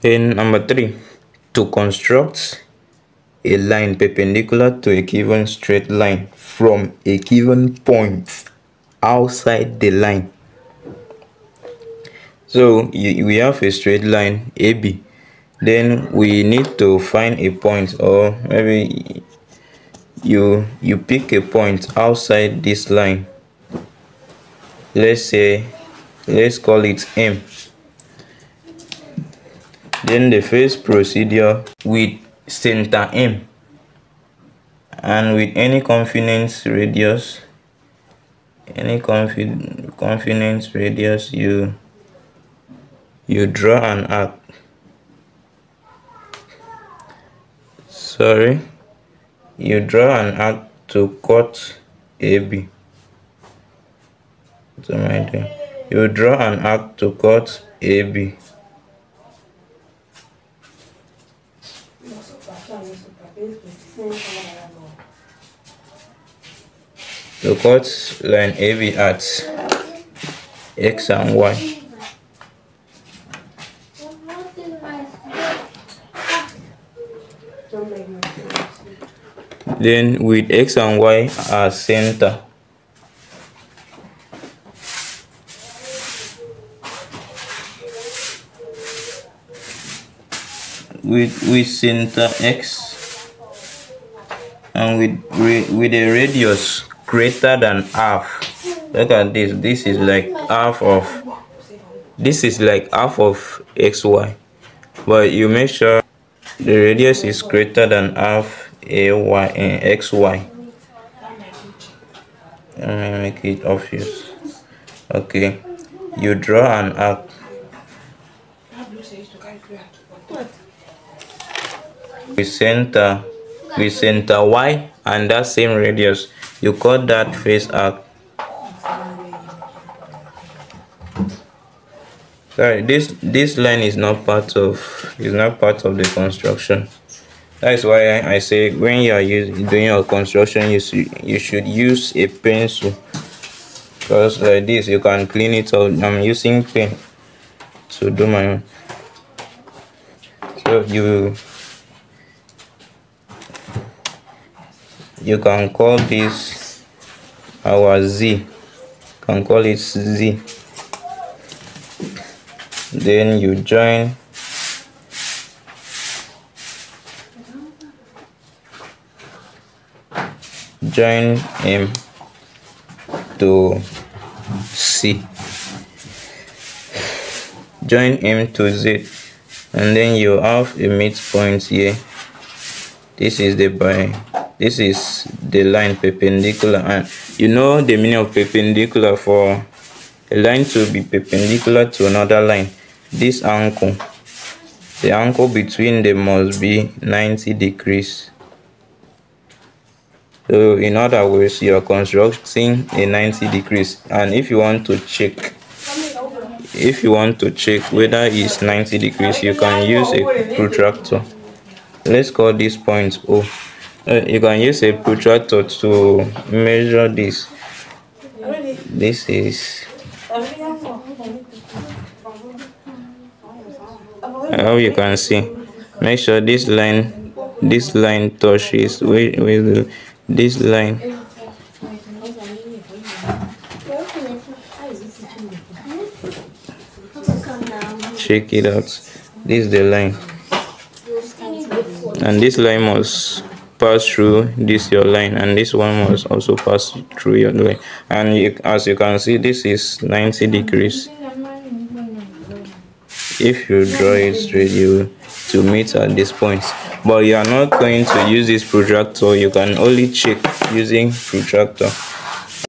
then number three to construct a line perpendicular to a given straight line from a given point outside the line. So we have a straight line AB then we need to find a point or maybe you you pick a point outside this line. Let's say let's call it M then the first procedure with center M. And with any confidence radius any confi confidence radius you you draw an arc. Sorry? You draw an arc to cut AB what am I doing? You draw an arc to cut AB to cut line AB at X and Y. Then with x and y as center. With with center x and with with a radius greater than half look at this. This is like half of this is like half of xy but you make sure the radius is greater than half a y and x y. Let me make it obvious. Okay. You draw an arc. With center with center y and that same radius. You cut that face arc sorry this this line is not part of is not part of the construction. That's why I say when you are using, doing your construction you should, you should use a pencil. Because like this you can clean it out I'm using pen to do my own. So you you can call this our Z. You can call it Z. Then you join. Join M to C. Join M to Z. And then you have a midpoint here. This is the by this is the line perpendicular and you know the meaning of perpendicular for a line to be perpendicular to another line. This angle the angle between them must be 90 degrees. So in other words you are constructing a 90 degrees. And if you want to check if you want to check whether it's 90 degrees you can use a protractor. Let's call this point o uh, you can use a protractor to measure this. This is how you can see. Make sure this line this line touches with, with this line. Check it out. This is the line. And this line must pass through this your line and this one must also pass through your line. And you, as you can see this is 90 degrees. If you draw it straight you to meet at this point. But you are not going to use this protractor you can only check using protractor